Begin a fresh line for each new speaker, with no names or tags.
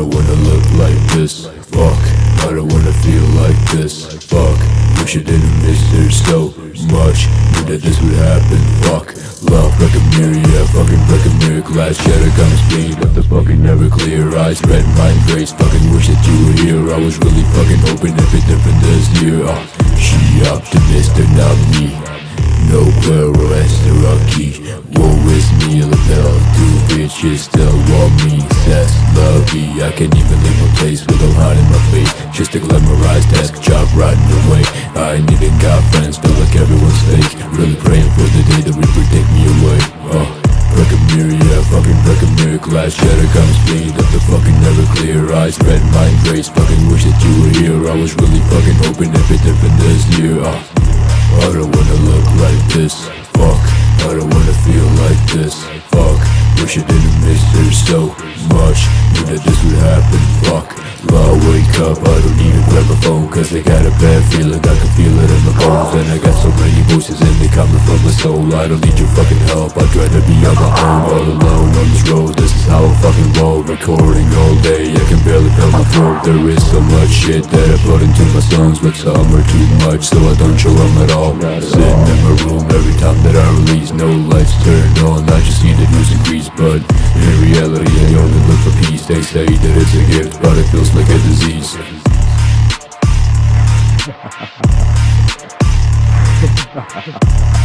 don't wanna look like this. Fuck, I don't wanna feel like this. Fuck, wish I didn't miss her so much. Knew that this would happen, fuck Love like a mirror, yeah, fucking break a mirror Glass shatter, got me speed up the fucking never clear Eyes. Red, mind grace, fucking wish that you were here. I was really fucking hoping if it different this year uh, ah, She optimistic, not me. No girl the rocky Woe is me, lapel, two bitches still want me, says I can't even leave a place with a without hiding my face. Just a glamorized desk job riding away I ain't even got friends, feel like everyone's fake Really praying for the day that we take me away. Uh, Break a mirror, yeah, fucking break a mirror Glass shatter, comes bleed up the fucking never clear Eyes. Red, mind grace, fucking wish that you were here. I was really fucking hoping if it different this year. Uh, I don't wanna look like this, fuck I don't wanna feel like this, fuck Wish I didn't miss her so much that this would happen, fuck. I wake up, I don't to grab my phone Cause I got a bad feeling, I can feel it in my bones And I got so many voices and they coming from my soul. I don't need your fucking help, I'd rather be on my own All alone on this road, this recording all day. I can barely feel my throat. There is so much shit that I put into my songs But some are too much so I don't show them at all. Sitting in my room every time that I release. No lights turned on, I just see the news increase But in reality I only look for peace. They say that it's a gift but it feels like a disease. Ha ha ha ha.